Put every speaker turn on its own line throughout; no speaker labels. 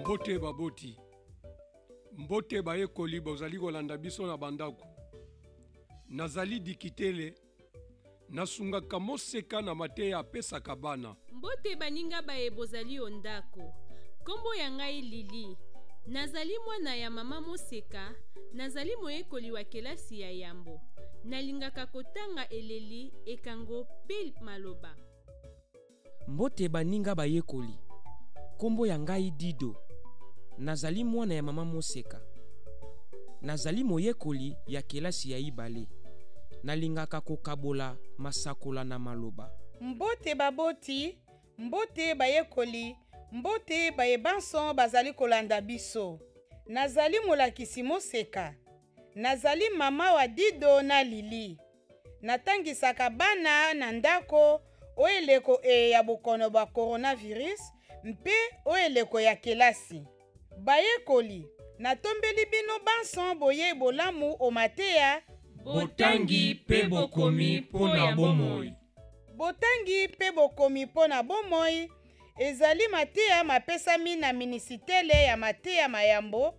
mbote baboti mbote bayekoli bozali kolanda biso na bandako nazali dikitele nasungaka moseka na mateya apesaka bana
mbote baninga baye bozali o ndako nkombo ya ngai lili nazali mwana ya mama moseka nazali moyekoli wa kelasi ya yambo nalingaka kotanga eleli ekango mpe maloba
Mbote baninga bayekoli, kombo ya ngai Dido, nazali mwana ya mama Moseka. Nazali moyekoli ya kelasi ya ibale. Nalingaka kokabola masakola na maloba.
Mbote baboti, mbote bayekoli, mbote baye banso bazali kolanda biso. Nazali molakisi Moseka. Nazali mama wa Dido na Lili. Natangisaka bana na ndako o eleko eye ya bokono bwa coronavirus mpe o eleko ya kelasi. Bayekoli, natombeli bino banso boyei bolamu o mateya.
Botangi mpe bokomi mpo na bomoi.
Botangi mpe bokomi mpo na bomoi ezali mateya mapesami na Minisitele ya Mateya ma Yambo,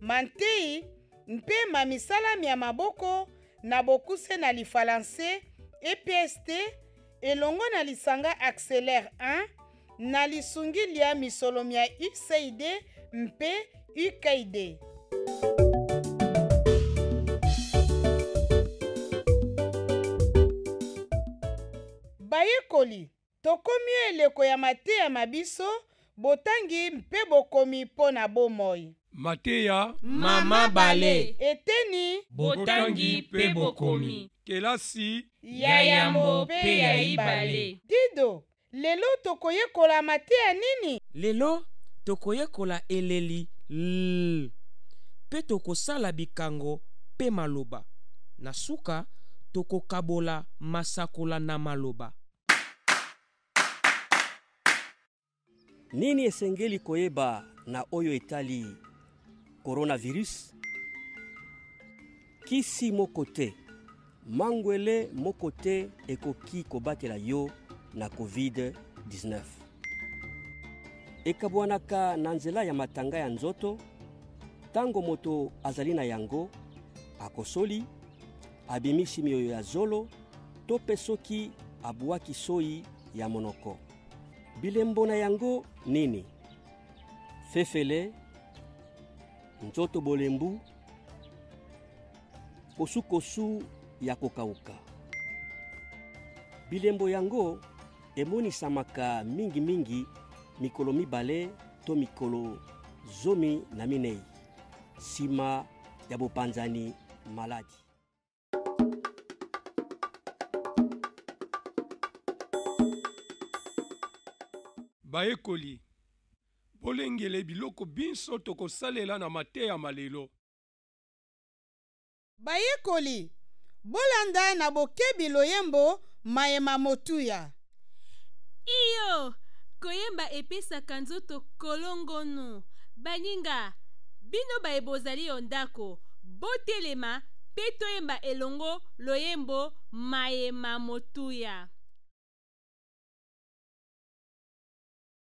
ma Ntei mpe ma Misala mya Maboko na bokuse na lifalanse EPST elongo na lisanga Acceler 1 na lisungi lya misolo mya USAID mpe UKAID. Bayekoli Tokomi o eleko ya mateya ma biso, botangi mpe bokomi mpo na bomoi.
Mateya
ma mabale.
Eteni.
Botangi mpe bokomi.
Kelasi.
Ya yambo mpe ya ibale.
Dido, Lelo tokoyekola mateya nini?
Lelo tokoyekola eleli ll mpe tokosala bikango mpe maloba. Na suka, tokokabola masakola na maloba.
Nini esengeli koyeba na oyo etali coronavirus? Kisi moko te, mangwele moko te ekoki kobatela yo na COVID-19. Ekabwanaka na nzela ya matanga ya nzoto ntango moto azali na yango akosoli abimisi mioyo ya zolo to mpe soki abwaki soyi ya monoko. Bilembo na yango nini? Fefele, nzoto bolembu, kosukosu ya kokauka. Bilembo yango emonisamaka mingimingi mikolo mibale to mikolo zomi na minei nsima ya bopanzani maladi.
Bayekoli, bolengele biloko binso tokosalela na mateya ma lelo.
Bayekoli, bolanda na bokebi loyembo maye ma motuya.
Iyo, koyemba epesaka nzoto kolongonu. Baninga, bino baye bozali o ndako, botelema mpe toyemba elongo loyembo maye ma motuya.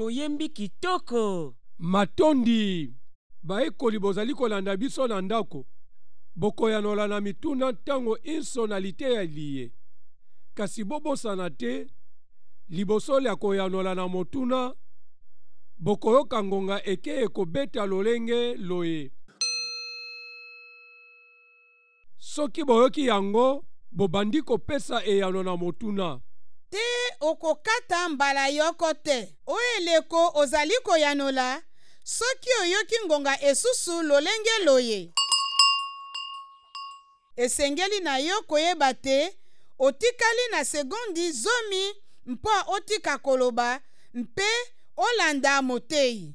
Toyembi kitoko.
Matondi! Bayekoli bozali kolanda biso na ndako, bokoyanola na mituna ntango inso na liteya liye. Kasi bobosana te, liboso lya koyanola na motuna, bokoyoka ngonga eke ekobeta lolenge loye. Soki boyoki yango, bobandi kopesa eyano na motuna.
Te, okokata mbala yoko te. O eleko ozali koyanola, soki oyoki ngonga esusu lolenge loye, esengeli na yo koyeba te otikali na sekondi zomi mpo otika koloba mpe olanda
moteyi.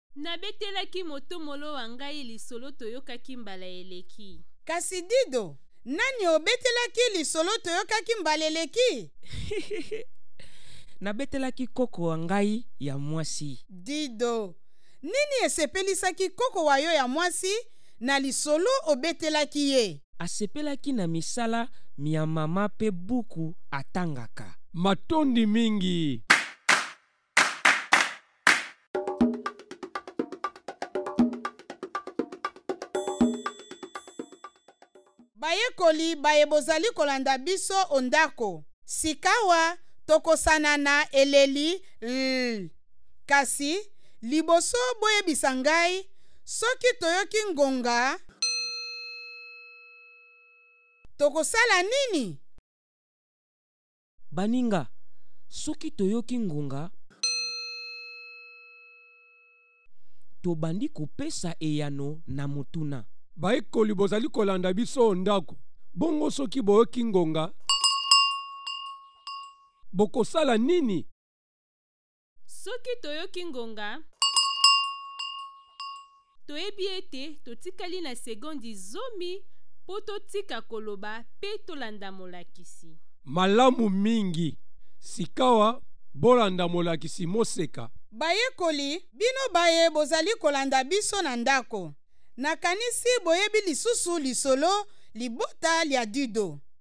Nabetelaki motomolo wa ngai lisolo toyokaki mbala eleki.
Kasi Dido, nani obetelaki lisolo toyokaki mbala eleki?
Nabetelaki koko wa ngai ya mwasi.
Dido, nini esepelisaki koko wa yo ya mwasi na lisolo obetelaki ye?
Asepelaki na misala mya mama mpe buku atangaka.
Matondi mingi.
bayekoli baye bozali kolanda biso o ndako sikawa tokosana na eleli l kasi liboso boyebisa ngai soki toyoki ngonga tokosala nini
Baninga, soki toyoki ngonga, tobandi kopesa eyano na motuna.
Bayekoli, bozali kolanda biso o ndako, bongo soki boyoki ngonga, bokosala nini?
Soki toyoki ngonga, toyebi ete totikali na sekondi zomi mpo totika koloba mpe tolanda molakisi.
Malamu mingi. Sikawa bolanda molakisi, moseka.
Bayekoli, bino baye bozali kolanda biso na ndako, nakanisi boyebi lisusu lisolo Libota lya Dido.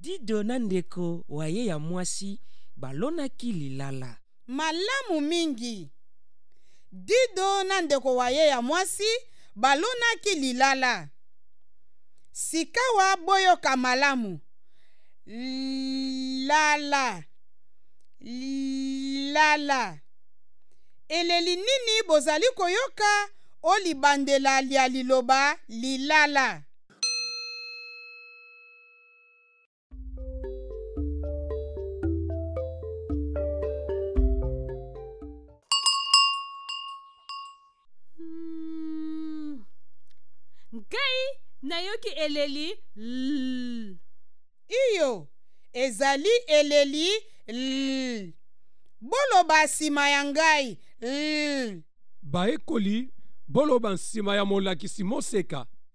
Dido na ndeko wa ye ya mwasi
balonaki lilala.
Malamu mingi! Dido na ndeko wa ye ya mwasi balonaki lilala. Sikawa boyoka malamu. Lilala. Lilala. Eleli nini bozali koyoka o libandela lya liloba lilala?
nayoki eleli l
iyo ezali eleli l boloba nsima ya ngai l
bayekoli boloba nsima ya molakisi moseka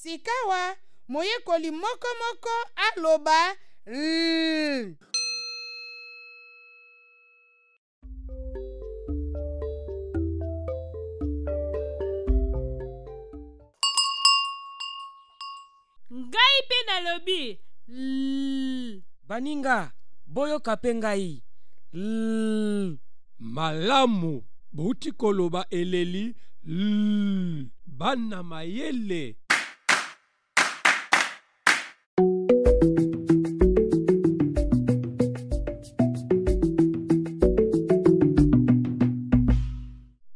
sikawa moyekoli moko moko aloba
ngai mpe nalobi L.
baninga boyoka mpe ngai L.
malamu bouti koloba eleli L. bana mayele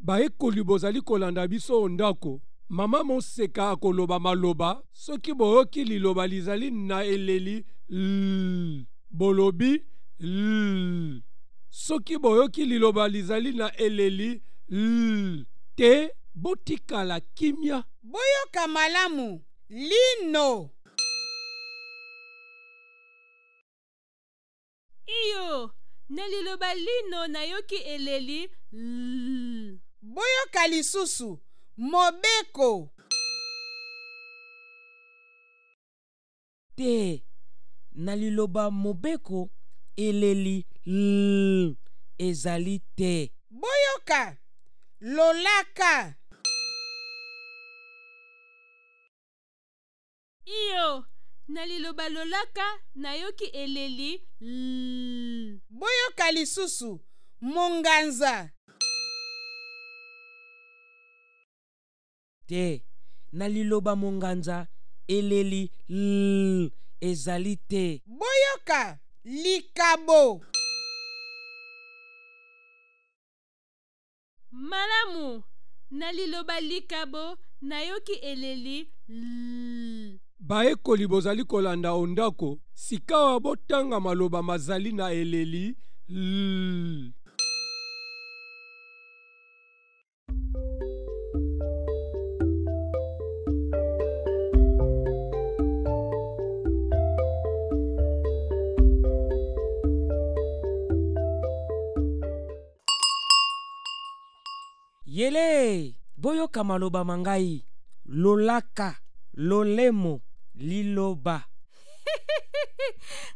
Bayekoli bozali kolanda biso o ndako, mama moseka akoloba maloba soki boyoki liloba lizali na eleli lll bolobi lll soki boyoki liloba lizali na eleli lll te botikala kimia.
Boyoka malamu, lino.
Iyo, na liloba lino nayoki eleli l.
Boyoka lisusu mobeko.
Te, na liloba mobeko eleli l ezali te.
Boyoka lolaka.
Iyo, na liloba lolaka nayoki eleli l.
Boyoka lisusu, monganza.
Te, na liloba monganza eleli l ezali te.
Boyoka likabo.
Malamu! Na liloba likabo, nayoki eleli L.
Bayekoli bozali kolanda o ndako, sikawa botanga maloba mazali na eleli L.
Yelee! Boyoka maloba ma ngai, lolaka, lolemo, liloba.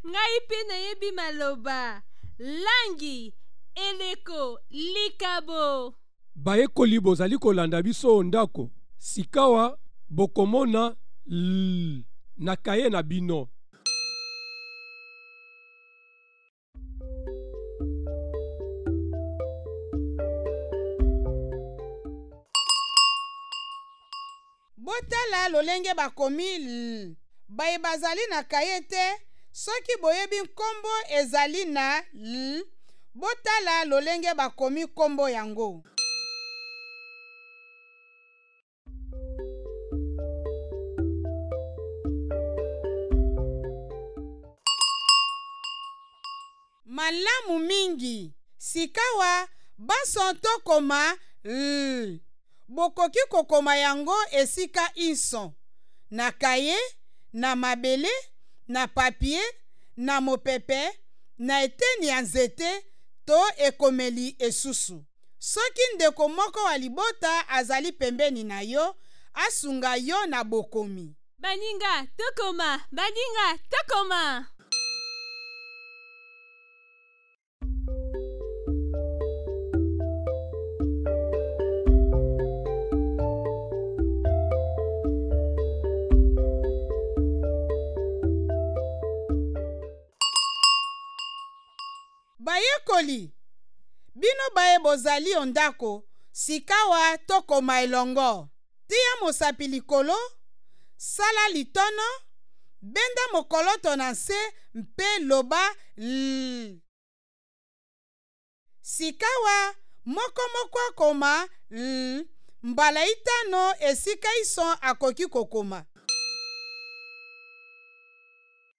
ngai mpe nayebi maloba langi eleko likabo
bayekoli bozali kolanda biso o ndako sikawa bokomona l na kaye na bino
botala lolenge bakomi l baye bazali na kaye te soki boyebi nkombo ezali na l botala lolenge bakomi nkombo yango malamu mingi sikawa banso tokoma l bokoki kokoma yango esika inso na kaye na mabele na papye na mopepe na eteni ya nzete to ekomeli esusu Soki ndeko moko wa libota azali pembeni na yo, asunga yo na bokomi.
Baninga, tokoma! Baninga, tokoma!
Bayekoli, bino baye bozali o ndako, sikawa tokoma elongo. Tia mosapi likolo, sala litono, benda mokoloto na nse mpe loba l. Sikawa moko moko akoma l mbala itano esika ison akoki kokoma.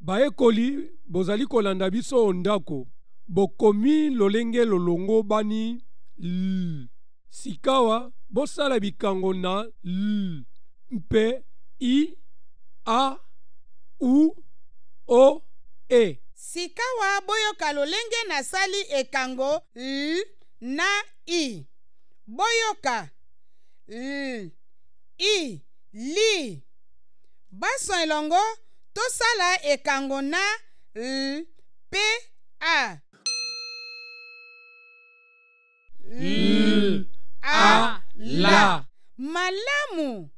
Bayekoli bozali kolanda biso o ndako, bokomi lolenge lolongo bani l. Sikawa bosala bikango na l mpe i, a, u, o, e.
Sikawa boyoka lolenge nasali ekango l na i. Boyoka l, i, li. Bason elongo. tosala ekango na l pe a
l a la
malamu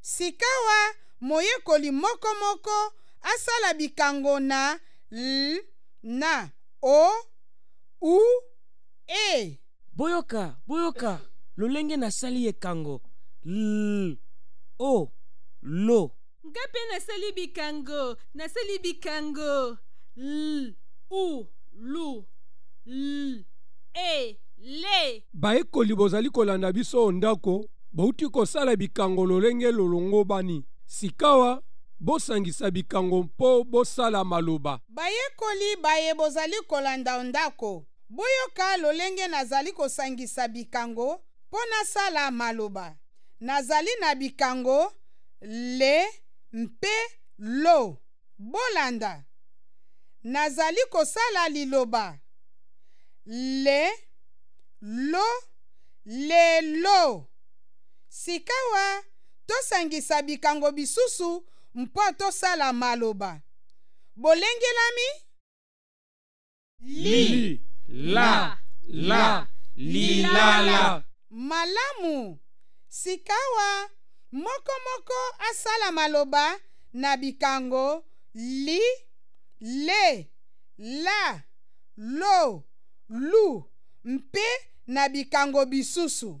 sikawa moyekoli moko moko asala bikango na l na o u e
Boyoka, boyoka lolenge nasali ekango l o lo.
Nga pe nasali bikango, nasali bikango l u lu l e le.
Bayekoli bozali kolanda biso o ndako, bouti kosala bikango lolenge lolongobani. Sikawa bosangisa bikango mpo bosala maloba.
Bayekoli baye bozali kolanda o ndako, Boyoka lolenge nazali kosangisa bikango mpo nasala maloba. Nazali na bikango le mpe lo. Bolanda. Nazali kosala liloba le, lo, lelo. Sikawa tosangisa bikango bisusu mpo tosala maloba. Bolengelami?
Li. La. La. Lilala.
Malamu. Sikawa, moko moko asala maloba na bikango li, le, la, lo, lu, mpe na bikango bisusu.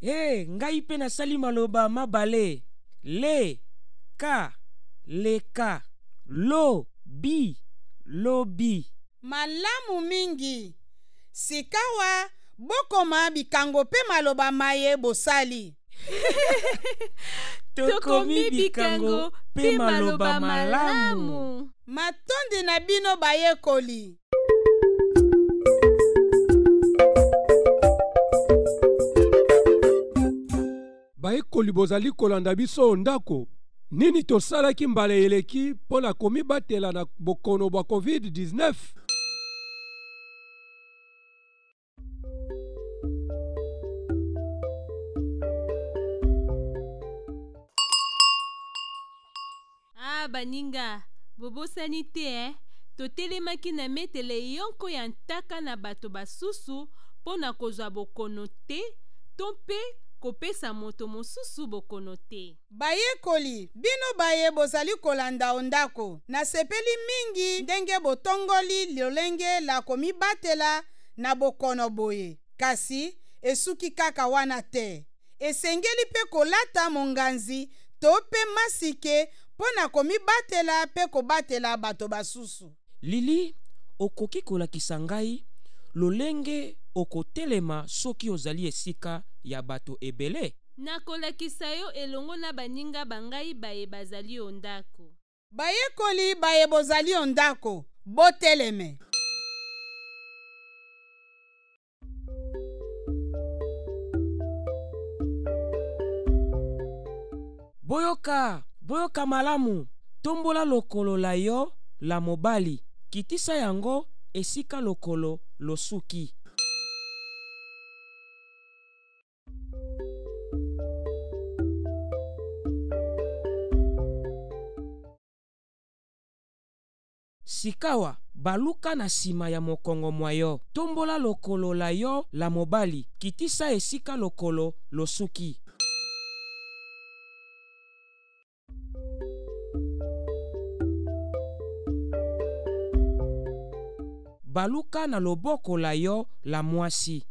He, ngai pe nasali maloba mabale. Le, ka, leka. Lo, bi, lobi.
Malamu mingi. Sikawa, bokoma bikango pe maloba maye bosali.
Tokomi bikango pe maloba malamu.
Matondi na bino bayekoli.
bayekoli bozali kolanda biso o ndako nini tosalaki mbala eleki mpo na komibatela na bokono bwa covid-19
ah baninga bobosani te eh? totelemaki na metele yonko ya ntaka na bato basusu mpo na kozwa bokono te to mpe kopesa moto mosusu bokono te
bayekoli bino baye bozali kolanda o ndako nasepeli mingi ndenge botongoli lolenge la komibatela na bokono boye. Kasi, esuki kaka wana te. Esengeli mpe kolata monganzi to mpe masike mpo na komibatela mpe kobatela bato basusu.
Lily, okoki kolakisa ngai lolenge okotelema soki ozali esika ya bato ebele?
Nakolakisa yo elongo na baninga ba ngai baye bazali o ndako.
Bayekoli baye bozali o ndako, boteleme.
Boyoka, boyoka malamu. Tombola lokolo la yo la mobali, kitisa yango esika lokolo losuki. Sikawa baluka na nsima ya mokongo mwa yo, tombola lokolo la yo la mobali, kitisa esika lokolo losuki. baluka na loboko la yo la mwasi.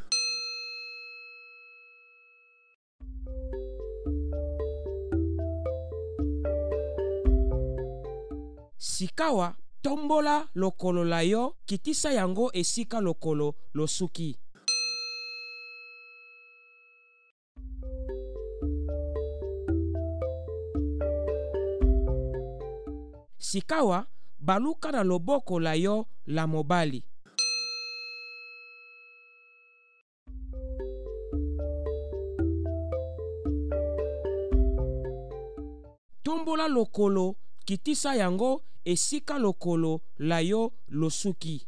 Sikawa tombola lokolo la yo, kitisa yango esika lokolo losuki. Sikawa baluka na loboko la yo la mobali. Tombola lokolo, kitisa yango esika lokolo la yo losuki.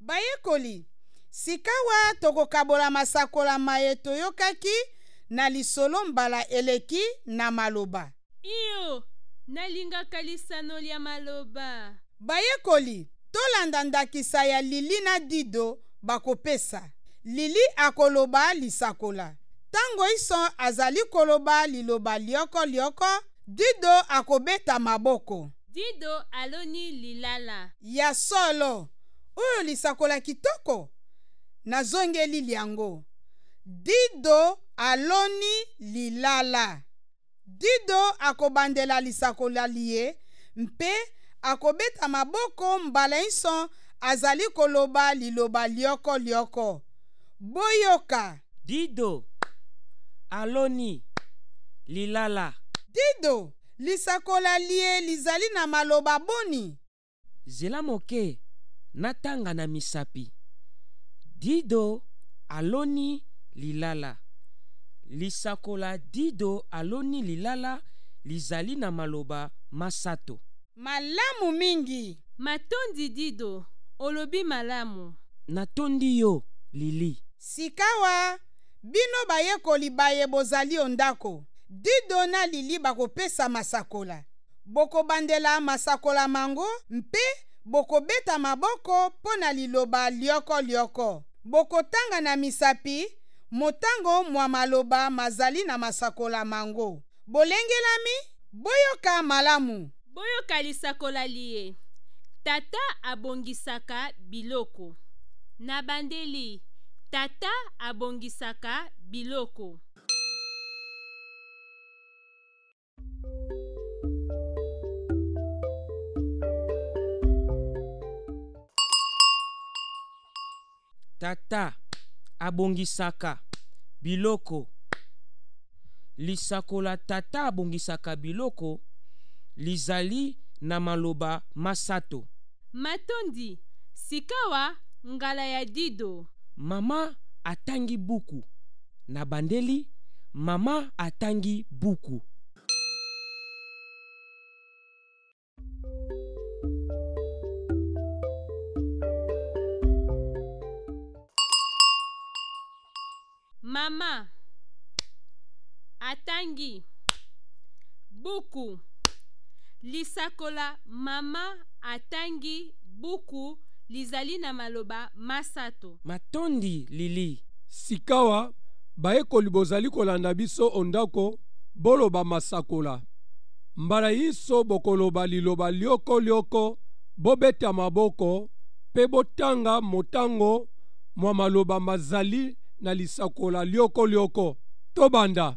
Bayekoli, sikawa tokokabola masakola maye toyokaki na lisolo mbala eleki na maloba.
Iyo, nalingaka lisano lya maloba.
Bayekoli, tolanda ndakisa ya Lili na Dido bakopesa. Lili akoloba lisakola. Ntango iso azali koloba liloba lyoko lyoko, Dido akobeta maboko.
Dido aloni lilala.
Ya solo, oyo lisakola kitoko? Nazongeli lyango. Dido aloni lilala. Dido akobandela lisakola liye mpe akobeta maboko mbala inso azali koloba liloba lyoko lyoko. Boyoka.
Dido aloni lilala.
Dido Lisakola liye lizali na maloba boni?
Zela moke, natanga na misapi. Dido aloni lilala. Lisakola Dido aloni lilala lizali na maloba masato.
Malamu mingi!
Matondi Dido, olobi malamu.
Natondi yo, Lili.
Sikawa, bino bayekoli baye bozali o ndako, Dido na Lili bakopesa masakola. Bokobandela masakola mango mpe bokobeta maboko mpo na liloba lyoko lyoko. Bokotanga na misapi motango mwa maloba mazali na masakola mango. Bolengelami, boyoka malamu.
Boyoka lisakola liye. Tata abongisaka biloko. Na bandeli, tata abongisaka biloko.
Tata abongisaka biloko. Lisakola tata abongisaka biloko lizali na maloba masato.
Matondi. Sikawa, ngala ya Dido.
Mama atangi buku. Nabandeli, Mama atangi buku.
mama atangi buku lisakola mama atangi buku lizali na maloba masato
matondi lili
sikawa bayekoli bozali kolanda biso o ndako boloba masakola Mbala inso bokoloba liloba lyoko lyoko, bobeta maboko mpe botanga motango mwa maloba mazali na lisakola
lyoko lyoko. Tobanda!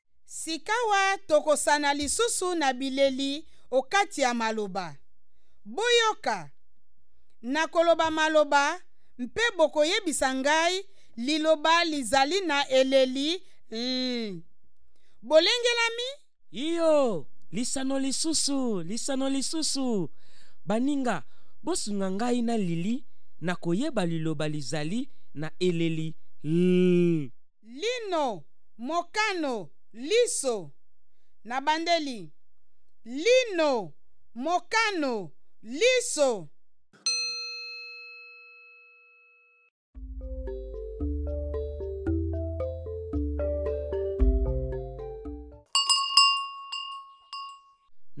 Sikawa tokosana lisusu na bileli o kati ya maloba. Boyoka! Nakoloba maloba, mpe bokoyebisa ngai liloba lizali na eleli l. Bolengelami?
Iyo, lisano lisusu, lisano lisusu. Baninga, bosunga ngai na lili na koyeba liloba lizali na eleli l.
Lino, mokano, liso. Nabandeli. Lino, mokano, liso.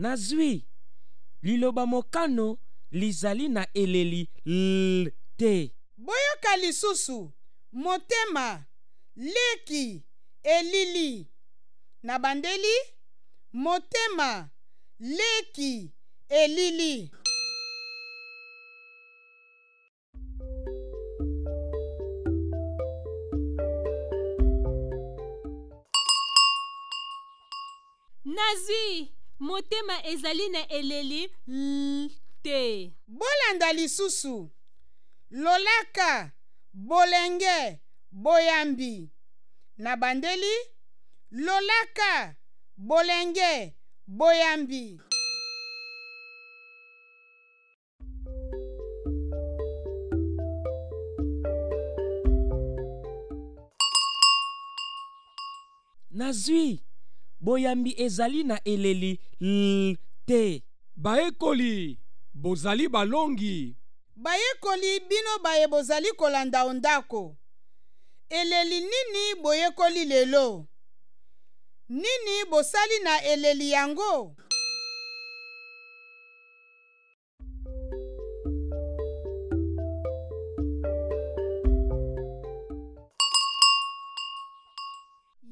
Nazui! Liloba mokano lizali na eleli ll te.
Boyoka lisusu, motema, leki, elili. Nabandeli, motema, leki, elili.
nazwi motema ezali na eleli l te
bolanda lisusu lolaka bolenge boyambi na bandeli lolaka bolenge boyambi
nazwi boyambi ezali na eleli l te
bayekoli bozali balongi
bayekoli bino baye bozali kolanda o ndako eleli nini boyekoli lelo nini bosali na eleli yango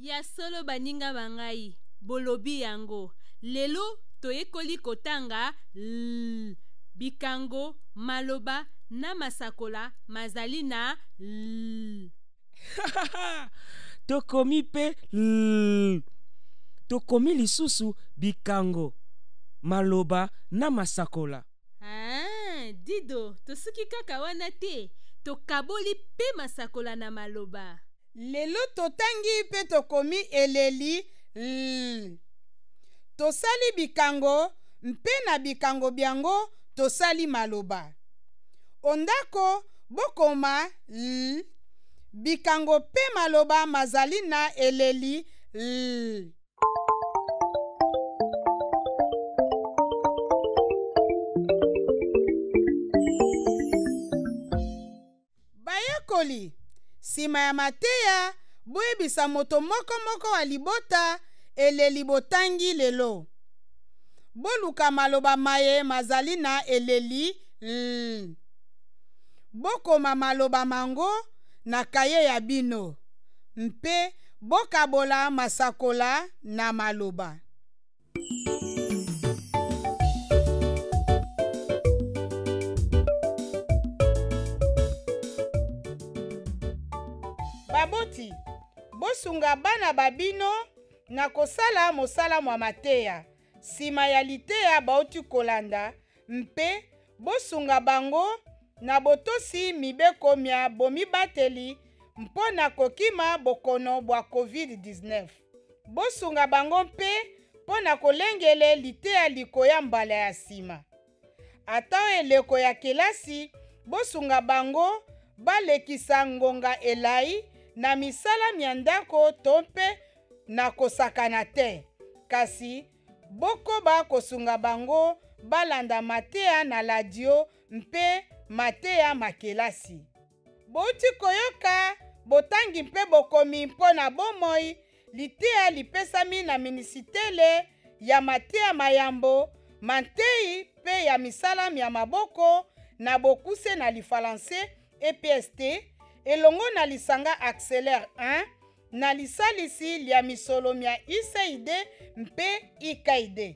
ya solo baninga ba ngai bolobi yango lelo toyekoli kotanga l bikango maloba na masakola mazali na l
tokomi mpe tokomi lisusu bikango maloba na masakola
ah, dido tosuki kaka wana te tokaboli mpe masakola na maloba
lelo totangi mpe tokomi eleli l tosali bikango mpe na bikango byango tosali maloba ondako Bokoma l. Bikango mpe maloba mazali na eleli l. Bayekoli, nsima ya mateya, boyebisa moto moko moko wa libota eleli botangi lelo. Boluka maloba maye mazali na eleli l. Bokoma maloba mango na kaye ya bino mpe bokabola masakola na maloba. Baboti, bosunga bana ba bino na kosala mosala mwa mateya. Sima ya liteya bauti kolanda, mpe bosunga bango na botosi mibeko mya bomibateli mpo na kokima bokono bwa COVID-19. Bosunga bango mpe mpo na kolengele liteya likoya mbala ya sima. Ata o eleko ya kelasi, bosunga bango balekisa ngonga elai na misala mya ndako to mpe na kosakana te. Kasi, bokoba kosunga bango balanda mateya na ladio mpe mateya ma kelasi. Bouti koyoka botangi mpe bokomi mpo na bomoi liteya lipesami na minisitele ya mateya ma yambo ma ntei mpe ya misala mya maboko na bokuse na lifalanse, EPST, elongo na lisanga Acceler 1 na lisalisi lya misolo mya USAID mpe
IKID.